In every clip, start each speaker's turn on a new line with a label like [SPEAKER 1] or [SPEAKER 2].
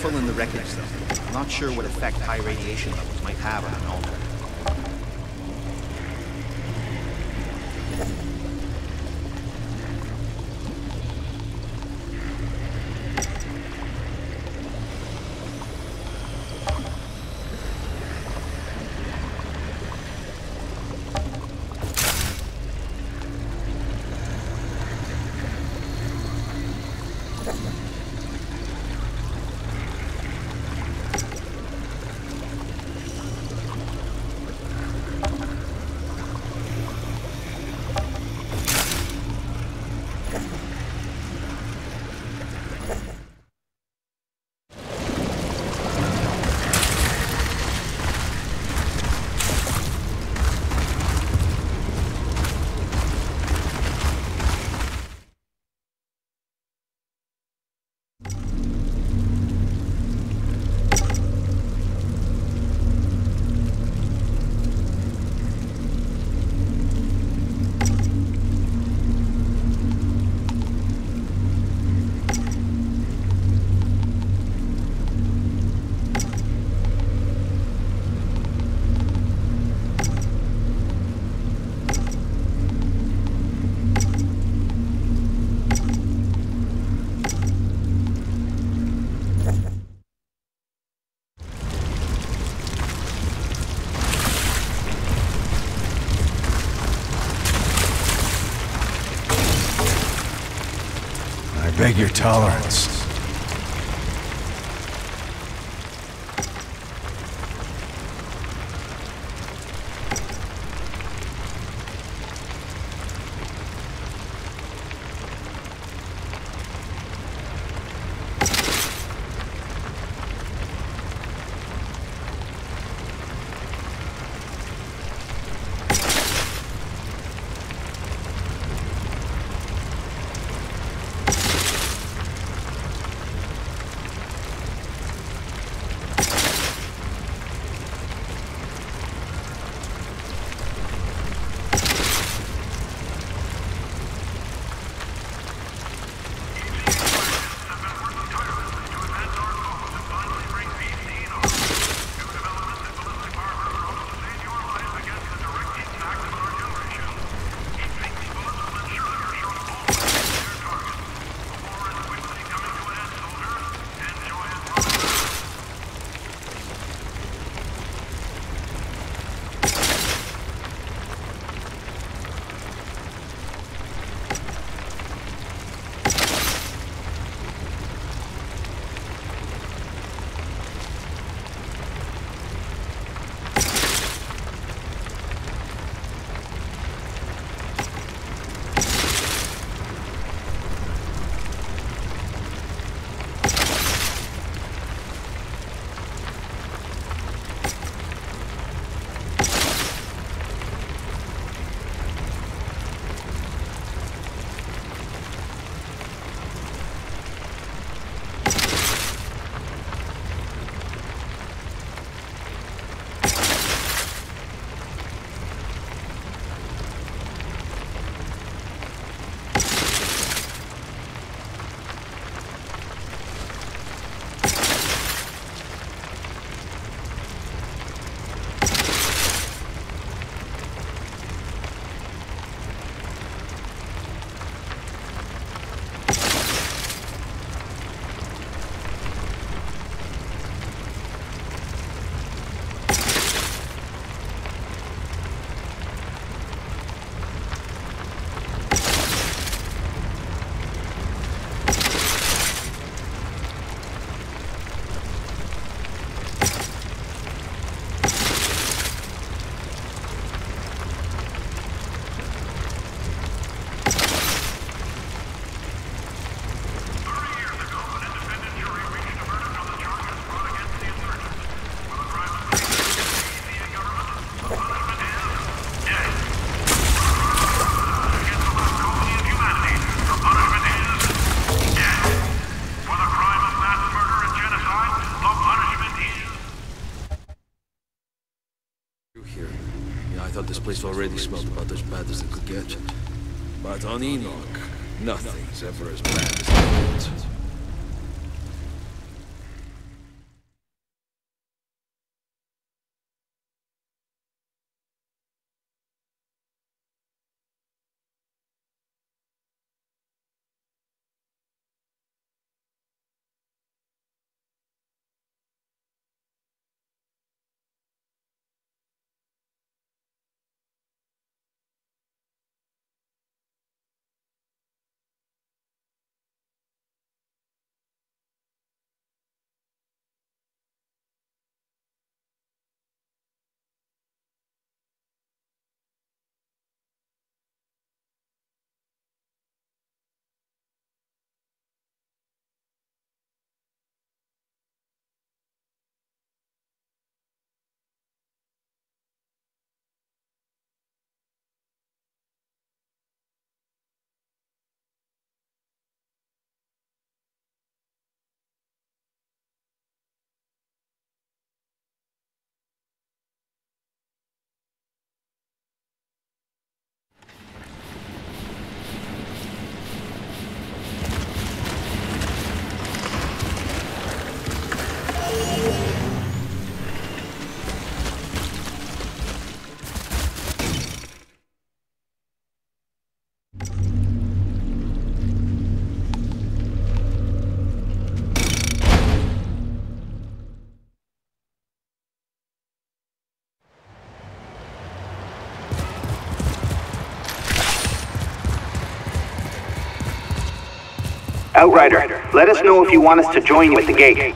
[SPEAKER 1] careful in the wreckage, though. I'm not sure what effect high radiation levels might have on an altar.
[SPEAKER 2] Beg your tolerance.
[SPEAKER 3] Already smelled about as bad as it could get. But on Enoch, nothing's ever as bad as it gets.
[SPEAKER 4] Outrider, let us know if you want us to join you at the gate.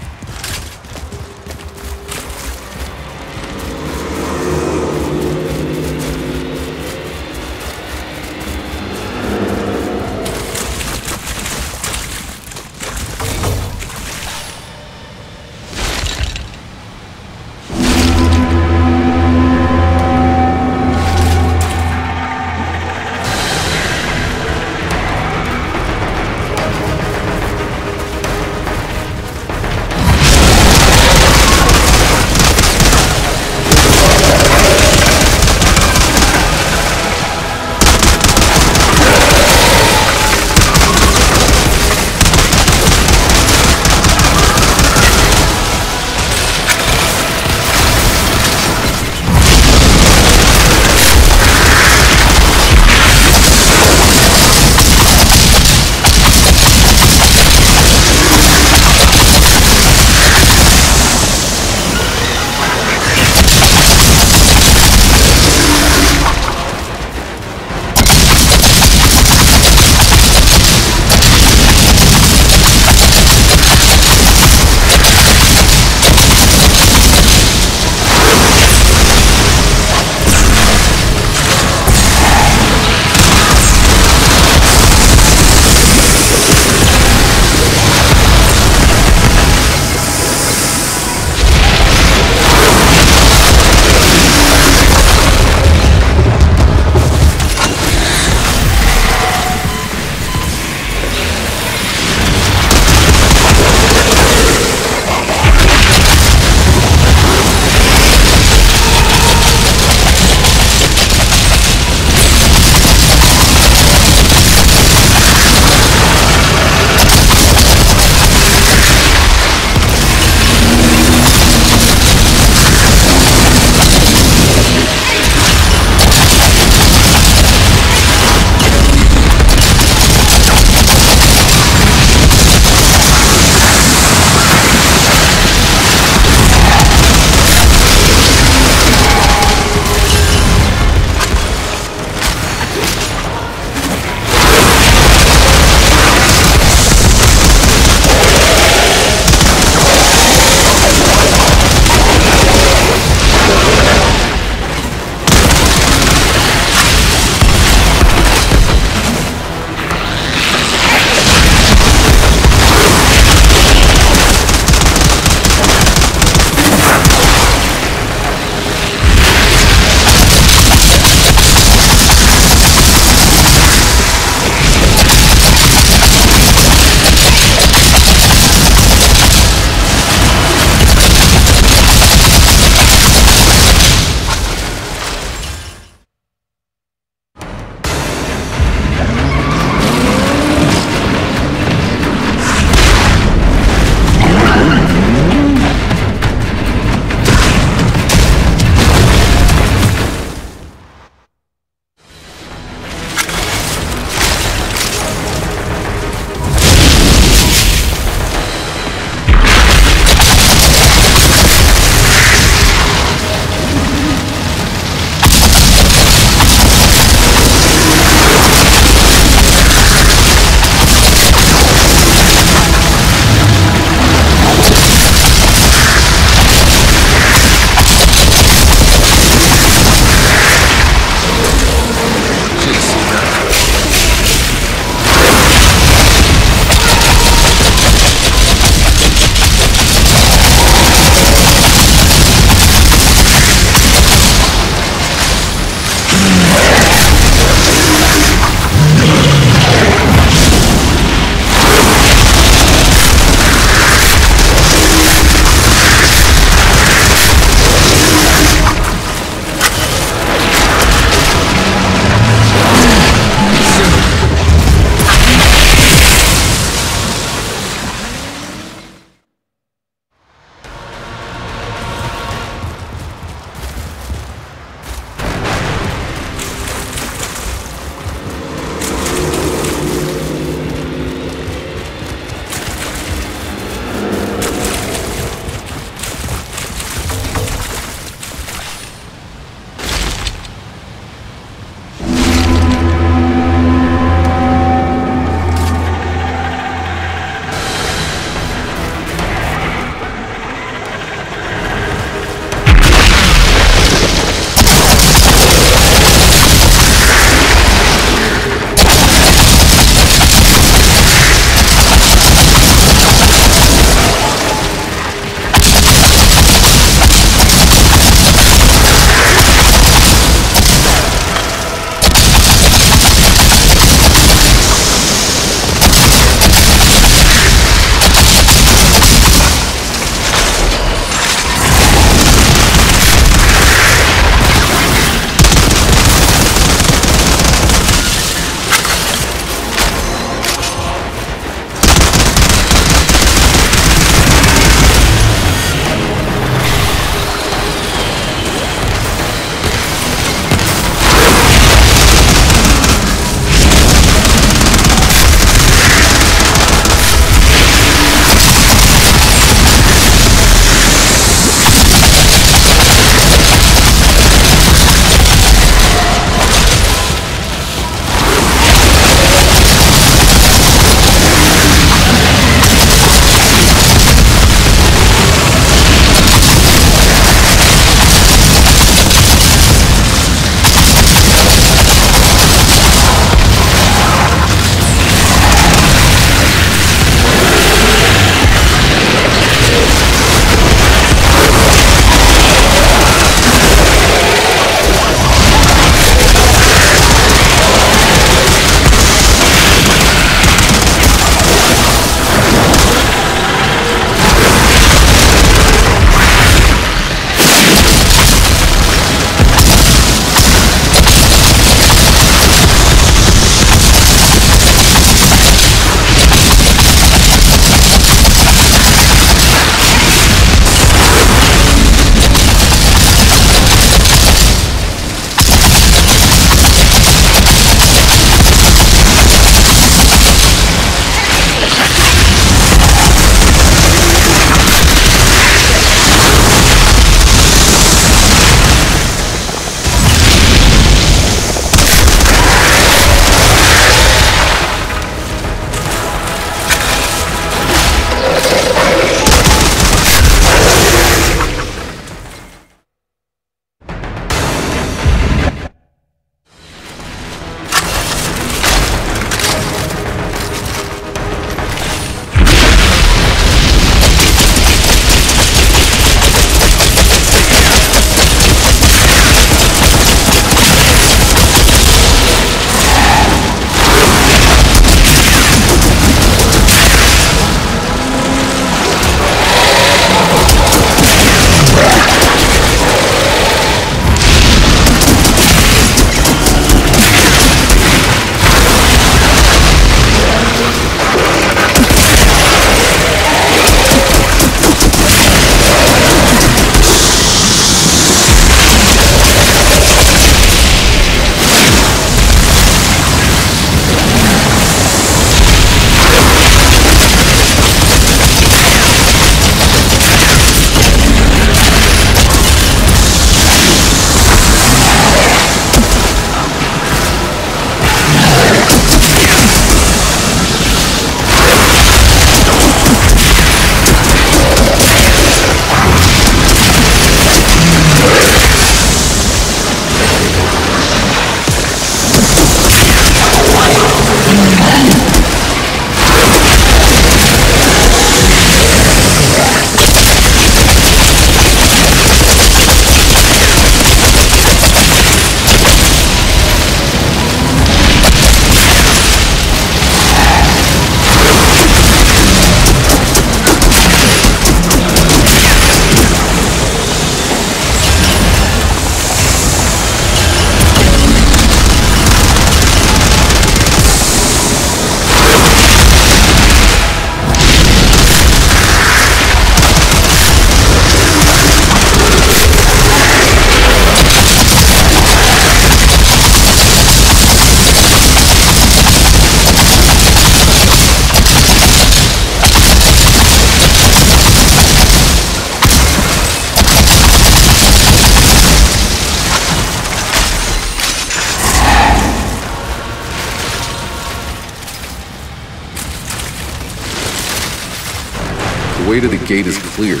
[SPEAKER 5] Way to the gate is cleared.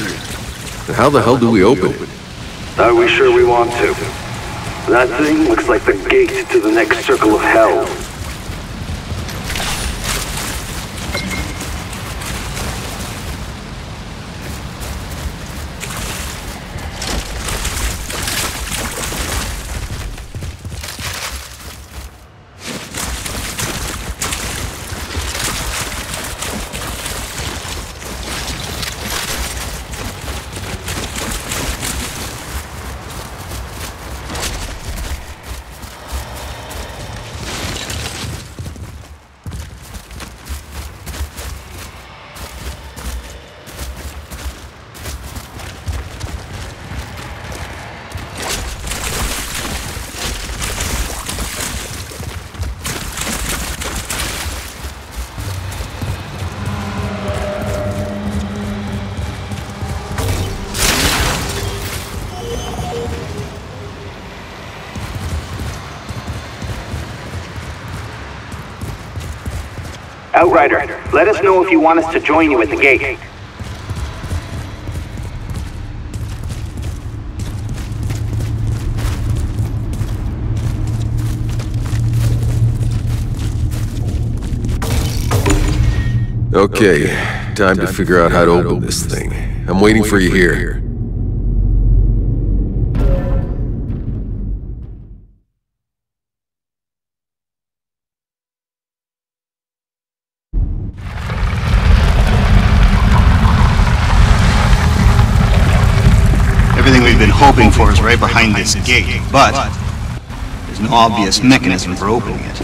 [SPEAKER 5] Now how the hell do we open it?
[SPEAKER 6] Are we sure we want to? That thing looks like the gate to the next circle of hell.
[SPEAKER 4] Outrider, let us know if you want us to join you at the gate.
[SPEAKER 5] Okay, time to figure out how to open this thing. I'm waiting for you here.
[SPEAKER 1] Hoping for is right behind this gate, but there's no obvious mechanism for opening it.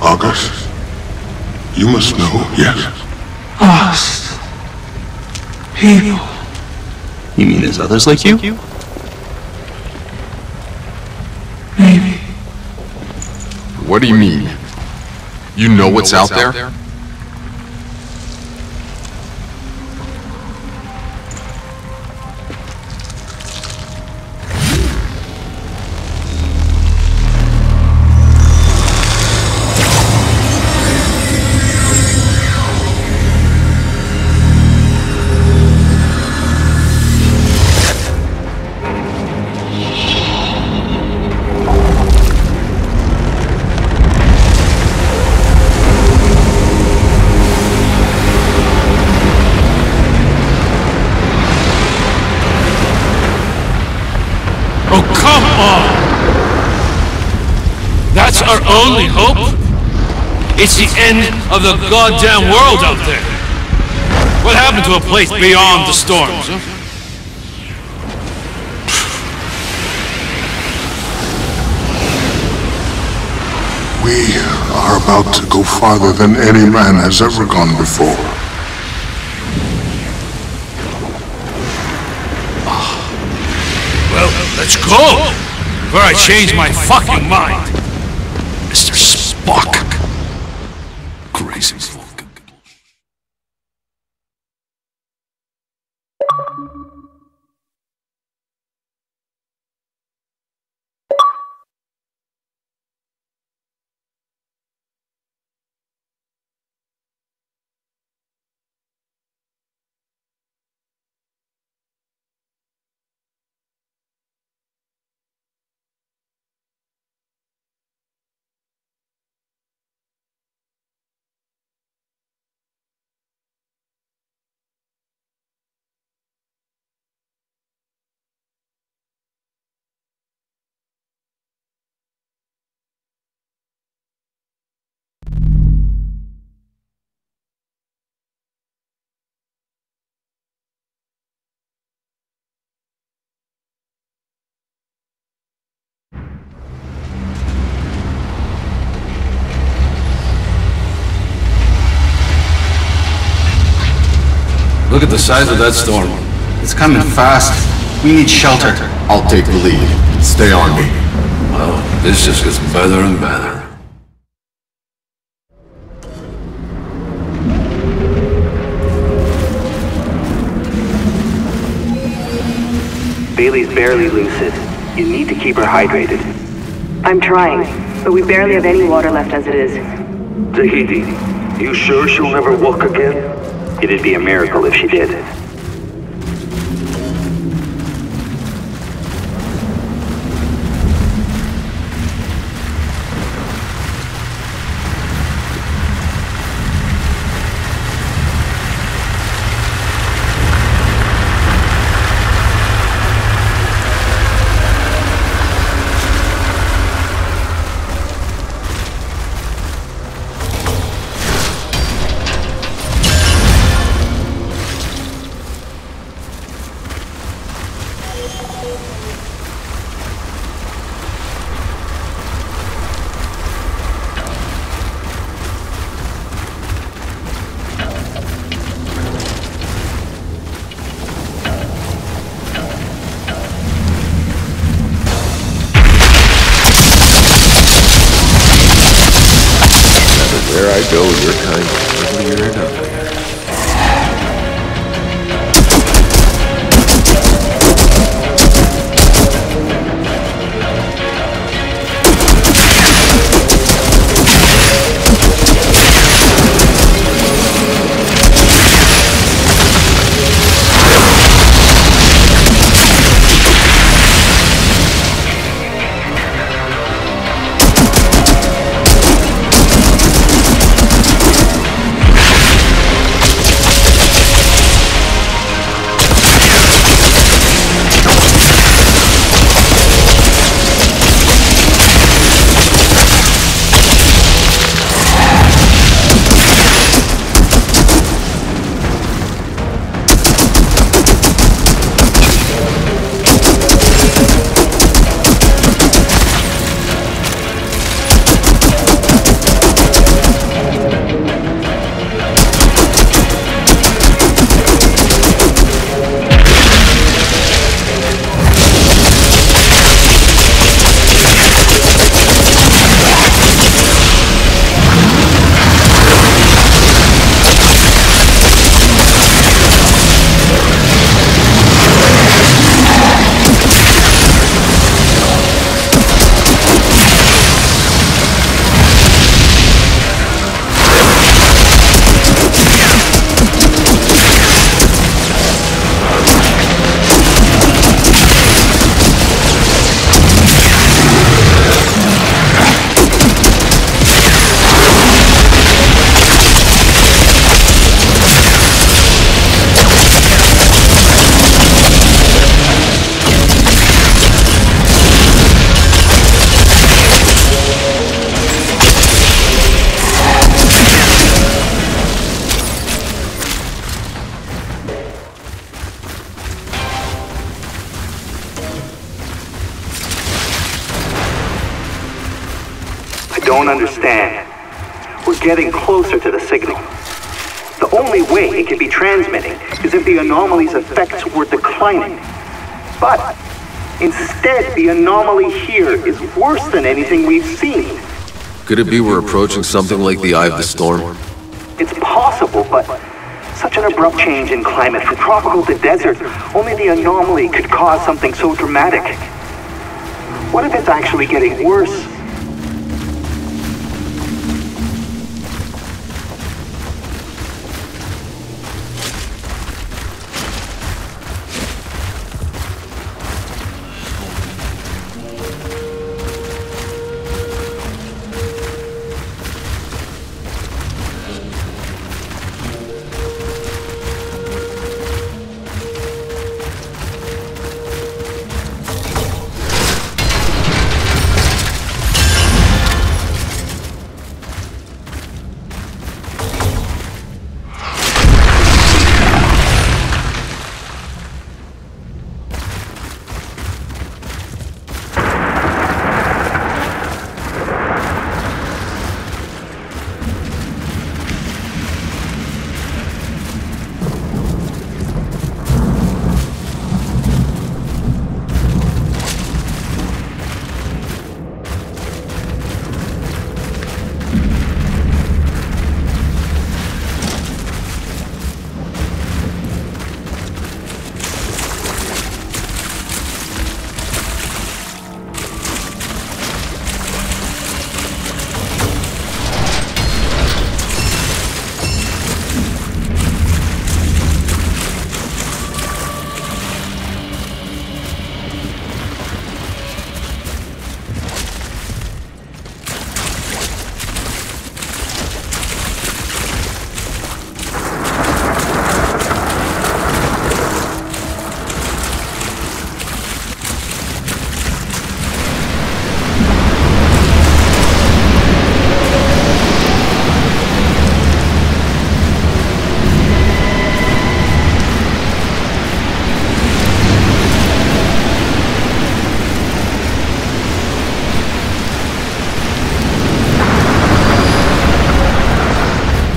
[SPEAKER 7] August, you must know, yes.
[SPEAKER 3] Lost. People.
[SPEAKER 1] You mean there's others like you?
[SPEAKER 3] Maybe.
[SPEAKER 8] What do you mean? You know what's out there?
[SPEAKER 3] Of the goddamn world out there. What happened to a place beyond the storms? huh?
[SPEAKER 7] We are about to go farther than any man has ever gone before.
[SPEAKER 3] Well, let's go! Before I change my fucking mind. Mr. Spock.
[SPEAKER 5] Look at the size of that storm.
[SPEAKER 1] It's coming fast. We need shelter.
[SPEAKER 8] I'll take the lead. Stay on me.
[SPEAKER 5] Well, this just gets better and better.
[SPEAKER 4] Bailey's barely lucid. You need to keep her hydrated.
[SPEAKER 9] I'm trying, but we barely have any water left as it is.
[SPEAKER 6] Zahedi, you sure she'll never walk again?
[SPEAKER 4] It'd be a miracle if she did. But instead, the anomaly here is worse than anything we've seen.
[SPEAKER 5] Could it be we're approaching something like the Eye of the Storm?
[SPEAKER 4] It's possible, but such an abrupt change in climate from tropical to desert, only the anomaly could cause something so dramatic. What if it's actually getting worse?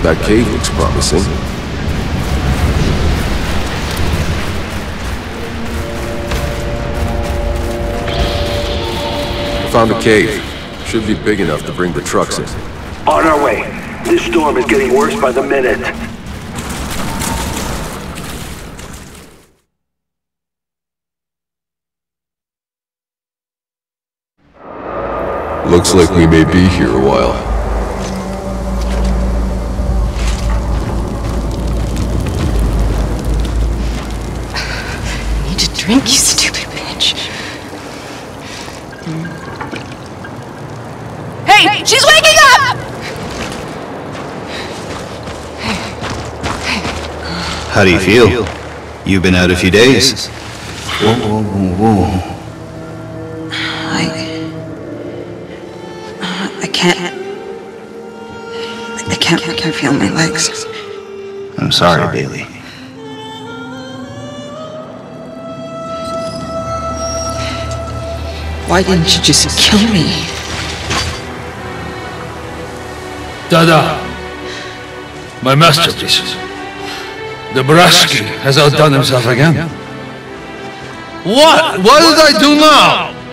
[SPEAKER 5] That cave looks promising. Found a cave. Should be big enough to bring the trucks in.
[SPEAKER 10] On our way. This storm is getting worse by the minute.
[SPEAKER 5] Looks like we may be here a while.
[SPEAKER 11] Drink, you stupid bitch. Hey, she's waking up!
[SPEAKER 1] How do you feel? You've been out a few days. Whoa, whoa, whoa, whoa.
[SPEAKER 11] I... I can't... I can't, I can't feel my legs.
[SPEAKER 1] I'm sorry, Bailey.
[SPEAKER 11] Why didn't you just kill me?
[SPEAKER 12] Dada. My masterpiece. Dabrowski has outdone himself again. What? What did I do now?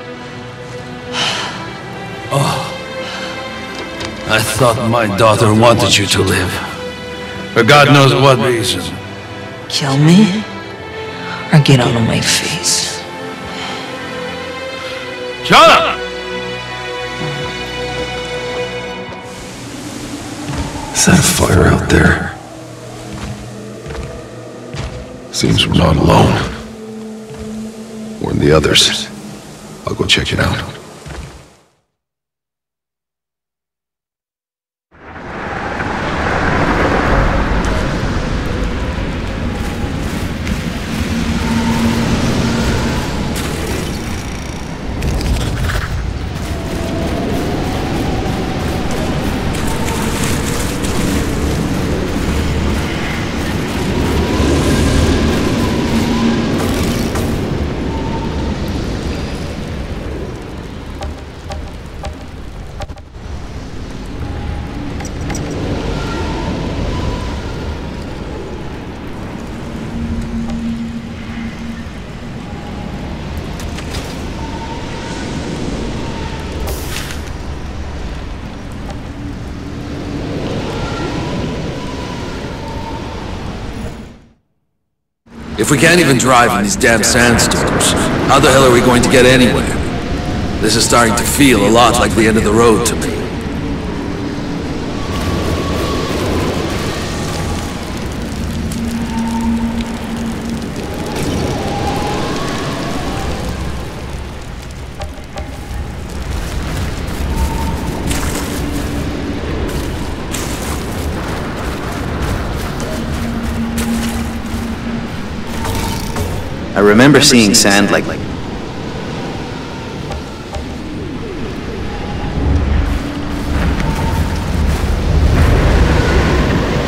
[SPEAKER 12] Oh. I thought my daughter wanted you to live. For God knows what reason.
[SPEAKER 11] Kill me? Or get out of my face?
[SPEAKER 12] Shut up!
[SPEAKER 5] Is that a fire out there? Seems we're not alone. Warn the others. I'll go check it out.
[SPEAKER 3] If we can't even drive in these damn sandstorms, how the hell are we going to get anywhere? This is starting to feel a lot like the end of the road to me.
[SPEAKER 1] I remember seeing sand like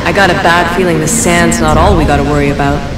[SPEAKER 9] I got a bad feeling the sand's not all we gotta worry about.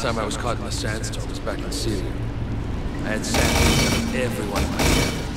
[SPEAKER 3] Time I was caught in the sandstorm was back in Syria. I had sand everyone in my camp.